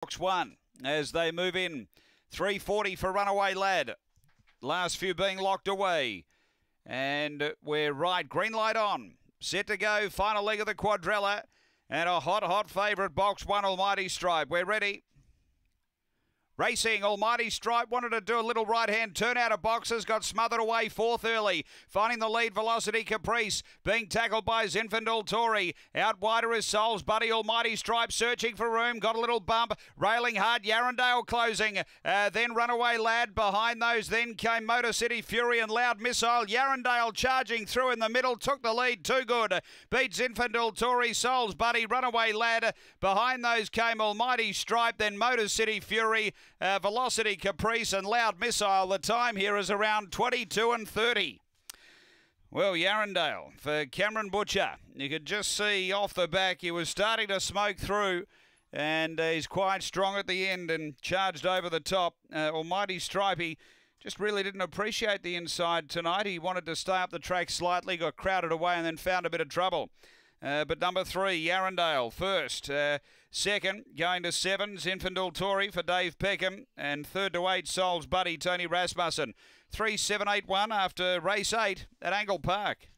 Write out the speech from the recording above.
Box one as they move in. 340 for Runaway Lad. Last few being locked away. And we're right. Green light on. Set to go. Final leg of the quadrella. And a hot, hot favourite, box one, Almighty Stripe. We're ready. Racing, Almighty Stripe wanted to do a little right hand turn out of boxes, got smothered away fourth early. Finding the lead, Velocity Caprice, being tackled by Zinfandel Tory. Out wider is Souls Buddy, Almighty Stripe searching for room, got a little bump, railing hard, Yarrandale closing. Uh, then Runaway Lad behind those, then came Motor City Fury and Loud Missile. Yarrandale charging through in the middle, took the lead, too good. Beats Zinfandel Tory, Souls Buddy, Runaway Lad. Behind those came Almighty Stripe, then Motor City Fury. Uh, Velocity Caprice and Loud Missile. The time here is around 22 and 30. Well, Yarrandale for Cameron Butcher. You could just see off the back he was starting to smoke through and uh, he's quite strong at the end and charged over the top. Uh, Almighty Stripey just really didn't appreciate the inside tonight. He wanted to stay up the track slightly, got crowded away and then found a bit of trouble. Uh, but number three, Yarrandale first. Uh, second, going to seven, Zinfandel Tory for Dave Peckham. And third to eight, Souls Buddy, Tony Rasmussen. Three, seven, eight, one after race eight at Angle Park.